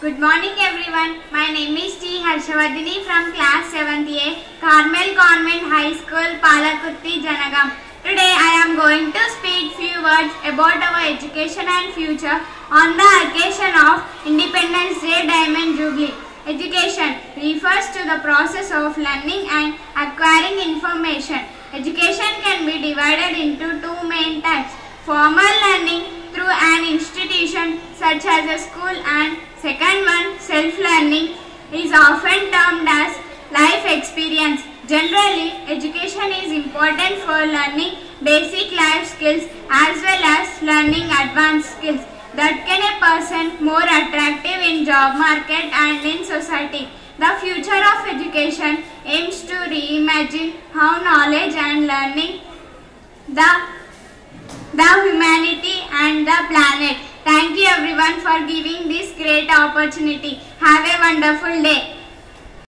Good morning everyone. My name is T. Harshavardhini from class 7th A, Carmel Convent High School, Palakurthy, Janagam. Today I am going to speak few words about our education and future on the occasion of Independence Day Diamond Jubilee. Education refers to the process of learning and acquiring information. Education can be divided into two main types. Formal learning through an institution such as a school and second one self-learning is often termed as life experience. Generally, education is important for learning basic life skills as well as learning advanced skills that can a person more attractive in job market and in society. The future of education aims to reimagine how knowledge and learning the the humanity and the planet. For giving this great opportunity. Have a wonderful day.